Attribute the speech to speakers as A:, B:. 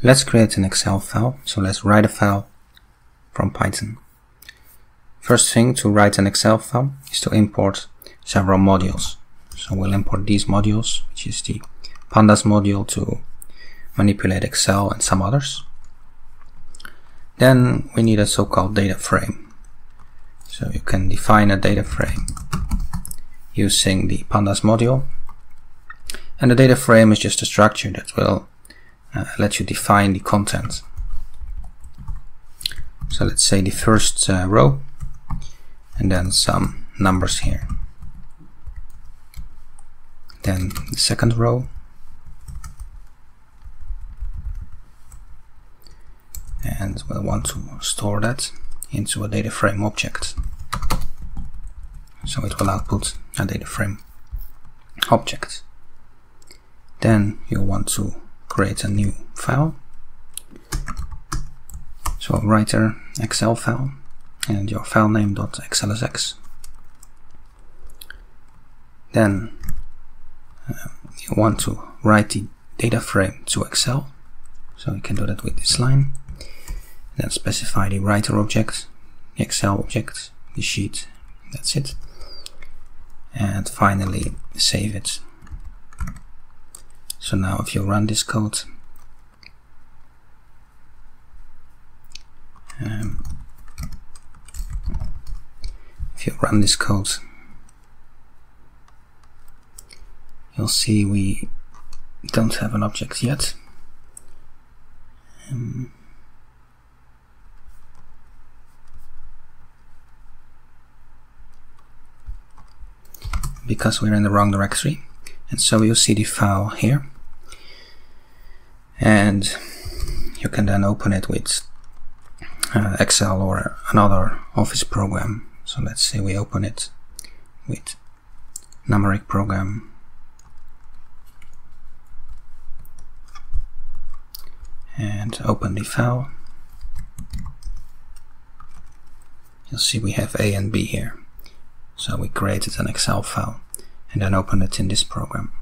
A: Let's create an Excel file. So let's write a file from Python. First thing to write an Excel file is to import several modules. So we'll import these modules, which is the pandas module to manipulate Excel and some others. Then we need a so-called data frame. So you can define a data frame using the pandas module. And the data frame is just a structure that will uh, let you define the content. So let's say the first uh, row and then some numbers here. Then the second row and we'll want to store that into a data frame object. So it will output a data frame object. Then you'll want to create a new file. So writer Excel file and your file name .xlsx. Then uh, you want to write the data frame to Excel. So you can do that with this line. Then specify the writer object, the Excel object, the sheet. That's it. And finally save it. So now if you run this code, um, if you run this code, you'll see we don't have an object yet. Um, because we're in the wrong directory. And so you'll see the file here. And you can then open it with uh, Excel or another Office program. So let's say we open it with Gnumeric program. And open the file. You'll see we have A and B here. So we created an Excel file and then open it in this program.